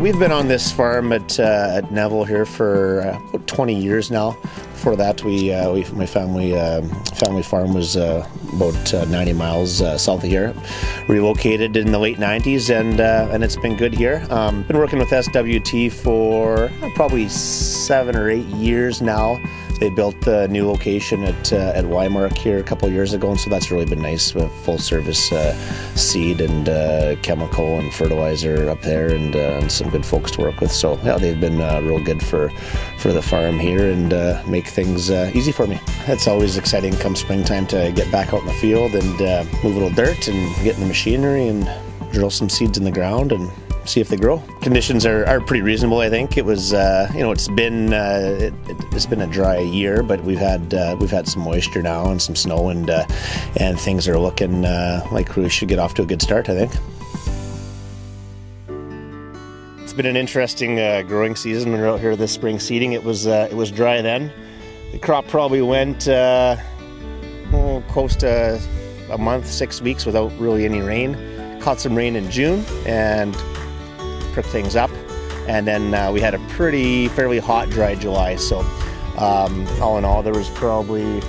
We've been on this farm at, uh, at Neville here for uh, about 20 years now. Before that, we, uh, we my family uh, family farm was uh, about uh, 90 miles south of here. Relocated in the late 90s, and and it's been good here. Um, been working with SWT for probably seven or eight years now. They built the new location at uh, at Wymark here a couple years ago, and so that's really been nice with full service uh, seed and uh, chemical and fertilizer up there, and, uh, and, some good folks to work with. So yeah, they've been uh, real good for for the farm here and uh, make things easy for me. It's always exciting come springtime to get back out in the field and move a little dirt and get in the machinery and drill some seeds in the ground and see if they grow. Conditions are, are pretty reasonable. I think it was uh, you know it's been uh, it, has been a dry year, but we've had uh, we've had some moisture now and some snow and uh, and things are looking uh, like we should get off to a good start. I think. It's been an interesting uh, growing season. when We are out here this spring seeding. It was it was dry then. The crop probably went oh, close to a month, six weeks without really any rain. Caught some rain in June and prick things up. And then uh, we had a pretty fairly hot, dry July. So um, all in all, there was probably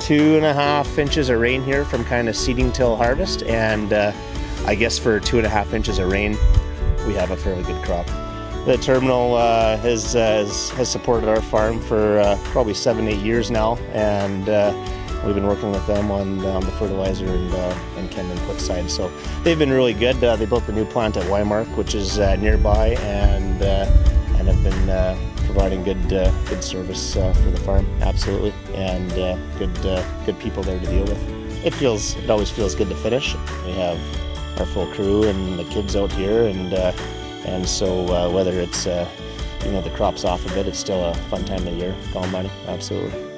two and a half inches of rain here from kind of seeding till harvest. And uh, I guess for two and a half inches of rain, we have a fairly good crop. The terminal uh, has, uh, has, supported our farm for uh, probably seven, eight years now, and uh, We've been working with them on, um, the fertilizer and, uh, and chem input side. So they've been really good. Uh, they built the new plant at Wymark, which is uh, nearby, and uh, and have been uh, providing good uh, good service for the farm. Absolutely, and good good people there to deal with. It feels it always feels good to finish. We have our full crew and the kids out here, and and so whether it's you know the crops off a bit, it's still a fun time of the year. Columbine, absolutely.